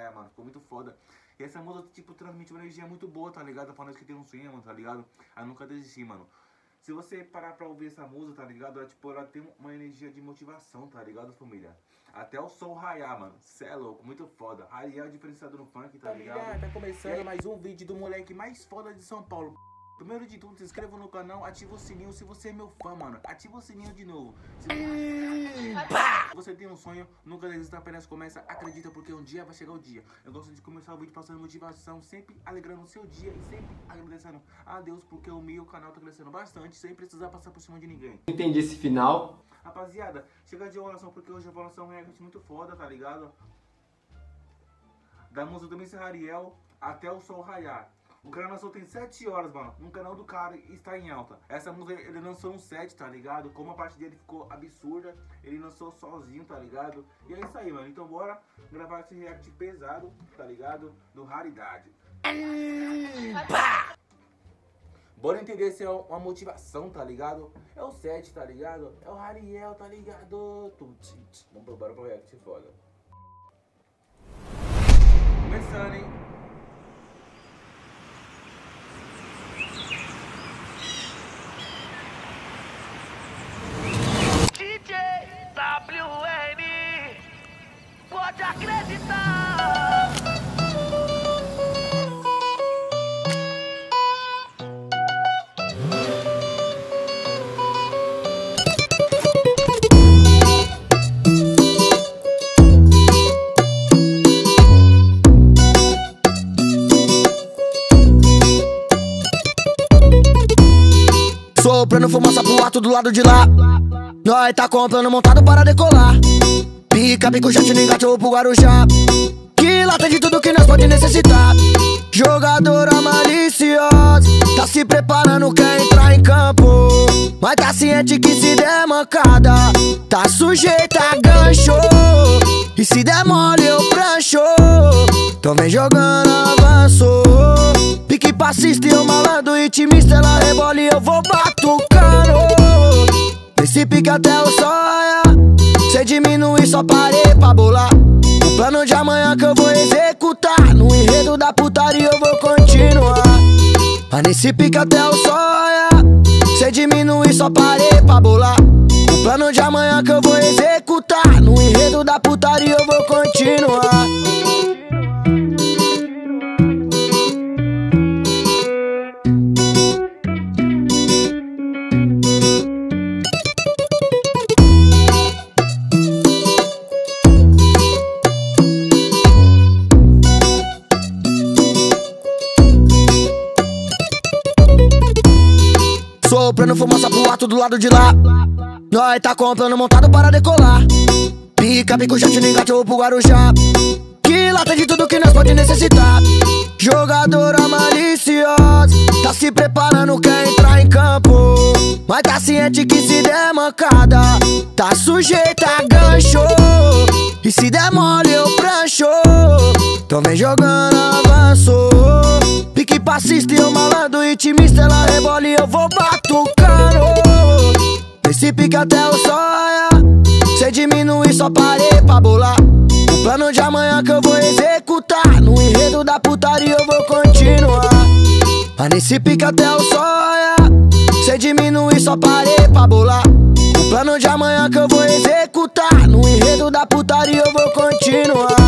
É, mano, ficou muito foda. E essa música, tipo, transmite uma energia muito boa, tá ligado? Pra nós que tem um sonho, mano, tá ligado? A nunca desistir, mano. Se você parar pra ouvir essa música, tá ligado? Ela, tipo, ela tem uma energia de motivação, tá ligado, família? Até o sol raiar, mano. Cê é louco, muito foda. Raiar é diferenciado no funk, tá ligado? Família, tá começando mais um vídeo do moleque mais foda de São Paulo. Primeiro de tudo, se inscreva no canal, ativa o sininho se você é meu fã, mano. Ativa o sininho de novo. Se você tem um sonho, nunca desista, apenas começa, acredita, porque um dia vai chegar o dia. Eu gosto de começar o vídeo passando motivação, sempre alegrando o seu dia e sempre agradecendo a Deus, porque o meu canal tá crescendo bastante, sem precisar passar por cima de ninguém. Entendi esse final. Rapaziada, chega de oração, porque hoje eu vou lançar um react muito foda, tá ligado? Da música do Mr. Ariel até o sol raiar. O canal lançou tem 7 horas, mano. No canal do cara está em alta. Essa música ele lançou um 7, tá ligado? Como a parte dele ficou absurda, ele lançou sozinho, tá ligado? E é isso aí, mano. Então bora gravar esse react pesado, tá ligado? Do Raridade. Bora entender se é uma motivação, tá ligado? É o 7, tá ligado? É o Rariel, tá ligado? Vamos pro bora pro react foda. Começando, hein? Soprando fumaça pro alto do lado de lá. Nós tá comprando montado para decolar. Pica, pico, jet no engate ou pro Guarujá. Que lá tem de tudo que nós pode necessitar. Jogadora maliciosa, tá se preparando, quer entrar em campo. Mas tá ciente que se der mancada, tá sujeita a gancho. E se der mole, eu prancho. Vem jogando avanço. Pique passista e eu malandro, intimista, ela rebola e eu vou batucando. Nesse pique até o sonha Cê diminui, só parei pra bolar O plano de amanhã que eu vou executar No enredo da putaria eu vou continuar Mas nesse pique até o sonha Cê diminui, só parei pra bolar O plano de amanhã que eu vou executar No enredo da putaria eu vou continuar Soprando fumaça pro alto do lado de lá. Nós tá comprando montado para decolar. Pica, pico, no engate ou pro Guarujá. Que lá tem de tudo que nós pode necessitar. Jogadora maliciosa, tá se preparando, quer entrar em campo. Mas tá ciente que se der mancada, tá sujeita a gancho. E se der mole, eu prancho. Então vem jogando avanço. Pique passista e eu malandro, intimista, ela rebola e eu vou batucando. Pique até o sonha. Cê diminui, só parei pra bolar. O plano de amanhã que eu vou executar. No enredo da putaria eu vou continuar. Mas nesse pique até o sonha. Cê diminui, só parei pra bolar. O plano de amanhã que eu vou executar. No enredo da putaria eu vou continuar.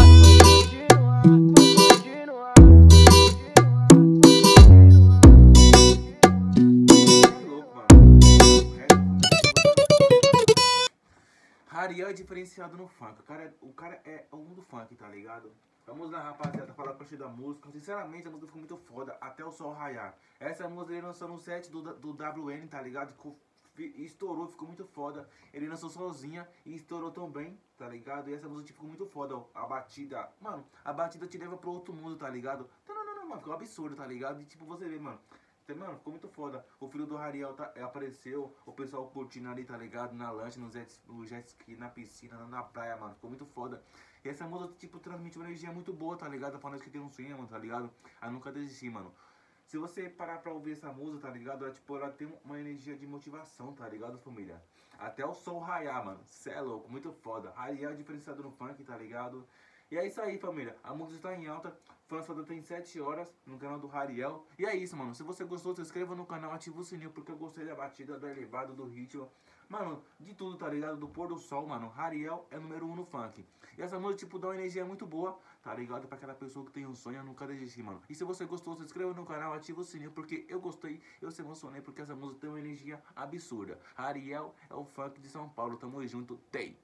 Rariel é diferenciado no funk. O cara, é, o cara é o mundo funk, tá ligado? Vamos lá, rapaziada, falar pra da música. Sinceramente, a música ficou muito foda. Até o sol raiar. Essa música ele lançou no set do, do WN, tá ligado? Ficou- fi- Estourou, ficou muito foda. Ele lançou sozinha e estourou tão bem, tá ligado? E essa música ficou muito foda. ó. A batida, mano, a batida te leva pro outro mundo, tá ligado? Não, não, não, mano, ficou absurdo, tá ligado? E tipo, você vê, mano. Mano, ficou muito foda. O filho do Rariel tá- apareceu, o pessoal curtindo ali, tá ligado? Na lancha, no jet, no jet ski, na piscina, na praia, mano. Ficou muito foda. E essa música, tipo, transmite uma energia muito boa, tá ligado? Pra nós que tem um sonho, mano, tá ligado? A nunca desistir, mano. Se você parar pra ouvir essa música, tá ligado? Ela, tipo, ela tem uma energia de motivação, tá ligado, família? Até o sol raiar, mano. Cê é louco, muito foda. Rariel é diferenciado no funk, tá ligado? E é isso aí, família. A música está em alta. Foi lançada tem 7 horas no canal do Rariel. E é isso, mano. Se você gostou, se inscreva no canal, ativa o sininho, porque eu gostei da batida, do elevado, do ritmo. Mano, de tudo, tá ligado? Do pôr do sol, mano. Rariel é número 1 um no funk. E essa música, tipo, dá uma energia muito boa, tá ligado? Pra aquela pessoa que tem um sonho, nunca desistir, mano. E se você gostou, se inscreva no canal, ativa o sininho, porque eu gostei, eu se emocionei, porque essa música tem uma energia absurda. Rariel é o funk de São Paulo. Tamo junto, tem.